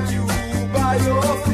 que o baiô.